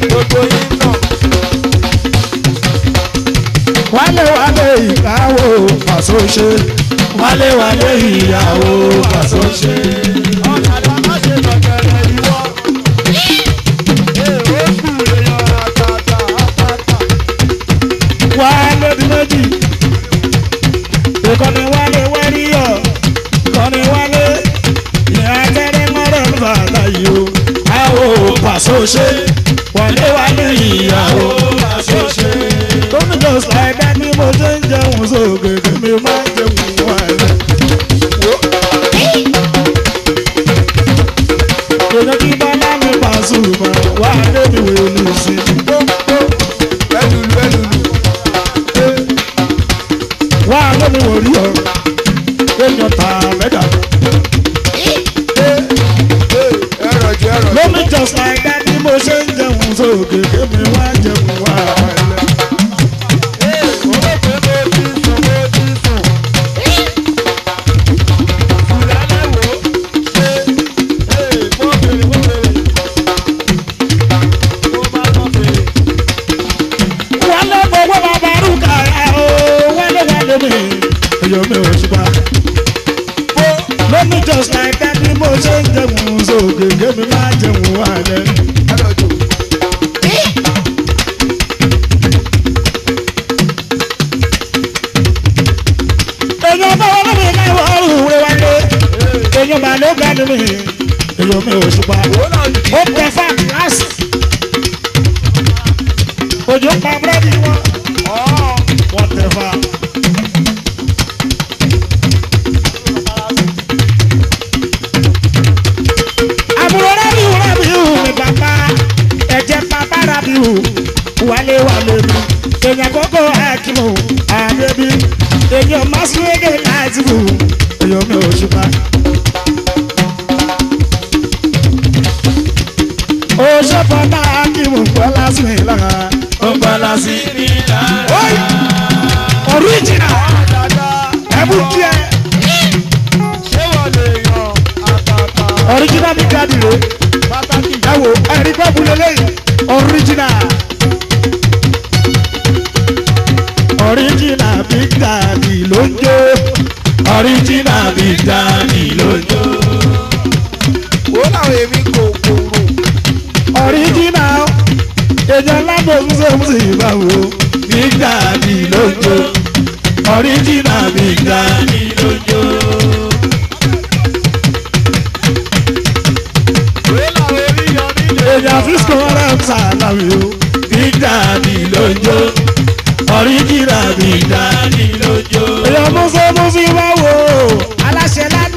gbogbo yín náà. wálé wálé ìyàwó Paso ṣe wálé wálé ìyàwó Paso èèyàn bá wọn lómi káwọ́ ọ̀rùn lé èèyàn bá ló gbẹ́nu mi èèyàn mi ò ṣùpá ó kẹfà kíláàsì òjò pa búrẹ́dì wọn wọ́n tẹ̀fà. your masquerade lights blue your me òṣùpá òṣùpá ta ki mo gbala si mi o gbala si mi lára oi original ebu ki e yo original ni daddy re pàtàkì yawo eri pe bu leleyi original original vitamin lójó. ó làwọn èmi kò kòrò. original ẹja lábò mùsùlùmùsì ìbáwo vitamin lójó. original vitamin lójó.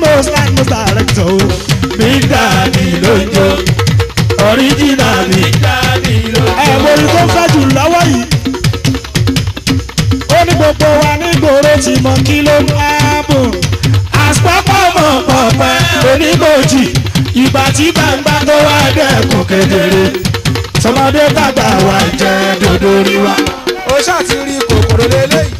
Postman Director Big Daddy ló ń jó original Big Daddy ló ń jó. ẹ mo rí tó fẹ́ jù lọ́wọ́ yìí ó ní gbogbo wa nígboro tí mo kí ló ń ààbò àpapọ̀ mọ̀ pọ̀pẹ́ onígbòjì ìgbà tí gbangba tó wá dẹ̀kùn kedere tọmọdé tàgbà wà jẹ́ dòdò rí wa. ó ṣàtìrí kòkòrò lélẹ́yìí.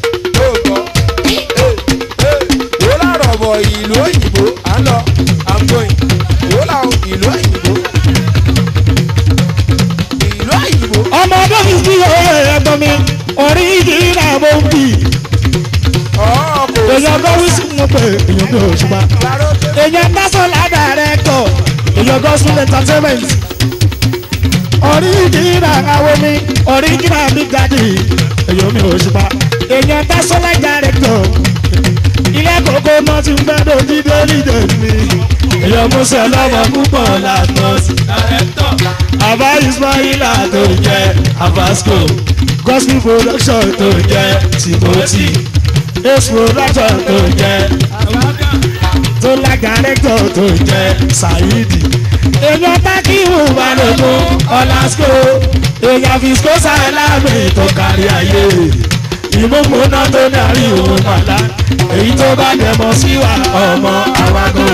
èyọ̀gọ́ wísìmù pé èyàn bí òṣùpá èyàn dásọ̀lá dàrẹ́tọ̀ èyọ̀gọ́ sún entertainment ọ̀ríjìnà àwọn mi ọ̀ríjìnà mi gàdí èyàn mi òṣùpá èyàn dásọ̀lá dàrẹ́tọ̀ ilé kókó mọ́ ti ń bẹ́ lójú délì dèmi èyàn musa lọ́mọ púpọ̀ látọ̀ sí dàrẹ́tọ̀ àbá ismaila tó jẹ́ abasco gospel production tó jẹ́ timothy. Èṣù ọlọ́jọ́ tó jẹ́ tó lágàárẹ̀ to tó jẹ́ Saidi. Èèyàn tákì ìwà lógún ọ̀làsíkò èèyàn fisco sálámì tó kárí ayé. Ìmúmúná tó darí òun pàlà èyí tó bá dẹ̀ mọ́ sí wa ọmọ àwa kò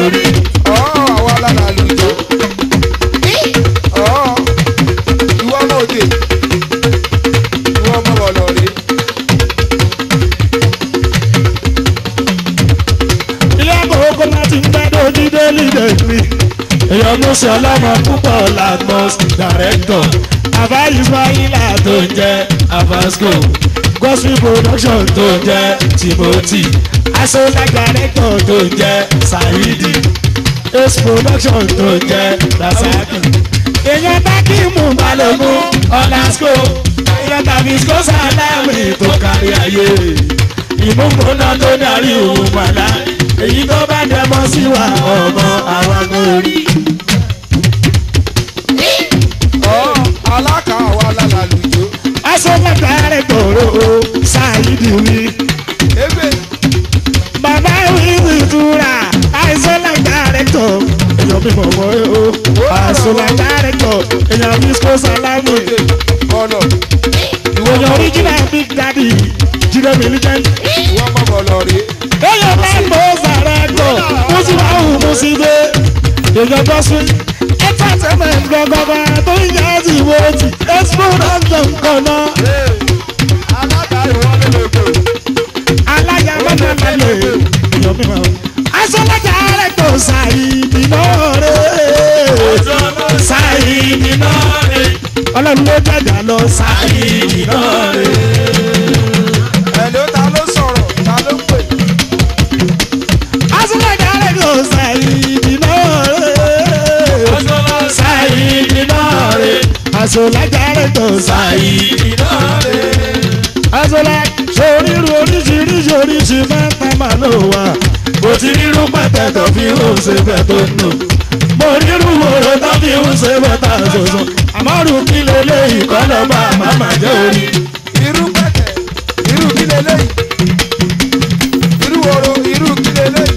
Ọ̀ àwa lára ṣe ọlọ́mọ púpọ̀ lagos director bàbá ismaila tó ń jẹ́ abasco gospel production tó ń jẹ́ timothy asola director tó ń jẹ́ saidi ace production tó ń jẹ́ rasaki èèyàn tákì mú balógun ọ̀làsco èèyàn tàbí skosa láwìn tó kárí ayé ìmúgbóná tó darí òun padà èyí tó bá dẹmọ sí wa ọmọ àwọn akọrin. sọlá dárẹ́tọ̀ èèyàn disco salamu ọ̀nà ìwòyàn original big daddy jíde militant. wọ́n mọ̀mọ́ lọ rí. èèyàn bá ń bọ́ sàrẹ́tọ̀ mo sì wá hù mo sì dé èèyàn bọ́ sùn. ẹ̀ka tẹ̀mẹ̀ gbọ̀ngàn tó ń yá ti wo ti expo náà ń jẹun kọ̀ọ̀nà. tó sáyé. Azola ṣoríru oríṣiríṣi oríṣi mẹ́ta máa lò wá. Mo ti rírú pẹ̀tẹ̀ tó fi hùn ṣe fẹ́ tó nù. Mo rírú òrò tó fi hùn ṣe bọ́tà ṣoṣo. Àmọ́rù kí lélẹ̀ ìkọ́lọ́ bá màmá jẹ́ orí. Irú pẹ̀tẹ̀, irú kí lélẹ̀ yìí. Irú òrò, irú kí lélẹ̀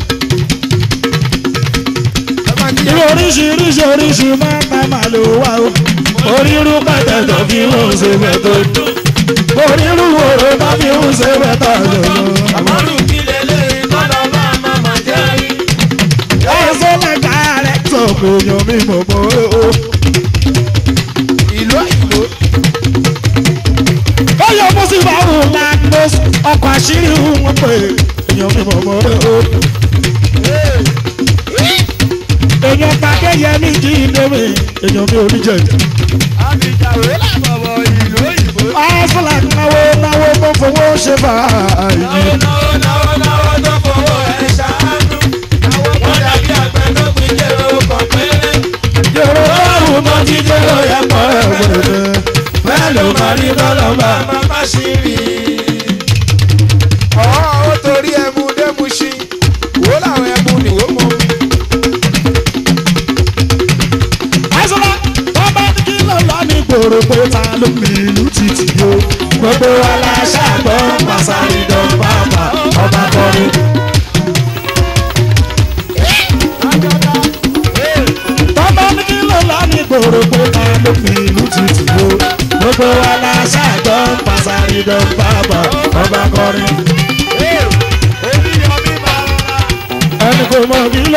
yìí irú oríṣiríṣi oríṣi máa ń ta màlúù o orírú pàtẹ́tà bí wọ́n ṣe mẹ́tọ́ orírú wòrò bá bí wọ́n ṣe mẹ́tọ́ lọ́wọ́. àmọ́rù kí lélẹ́yìn bọ́lá bá màmá jẹ́ rí. ẹ̀sọ́ lẹ́ka rẹ̀ sọ yan mi mọ̀ mọ́ o. ìlú àìlú. báyọ̀ mo sì bá òun máa ń gbé ọkọ̀ àṣírí òun pé yan mi mọ̀ mọ́ o. Adéyẹmí jí ndéwé èèyàn mi ò ní jẹjẹ. àbíjàwé làbọ̀bọ̀ ìlú òyìnbó. asọ́là náwó náwó tó fowó ṣe bá a yìí. náwó náwó náwó náwó tó fowó ẹ ṣáájú. àwọn kan dàbí àgbẹ̀ tó fi jẹ́rọ ọkọ̀ péré. jẹ́rọ ọ̀rùn mọ́ ti jẹ́rọ ẹ̀pọ̀ ẹ̀wẹ̀rẹ̀. bẹ́ẹ̀ ló máa rí bọ́lọ́ bá a máa bá ṣe. lómi ìlú títì yó. gbogbo aláṣàgbọ́ pàṣàrídọ́ bàbá ọba kọrin. tọ́gbà ní kí ló lọ ní gbòòrò pé ká lómi ìlú títì yó. gbogbo aláṣàgbọ́ pàṣàrídọ́ bàbá ọba kọrin. ẹni kò mọ̀ kí ló.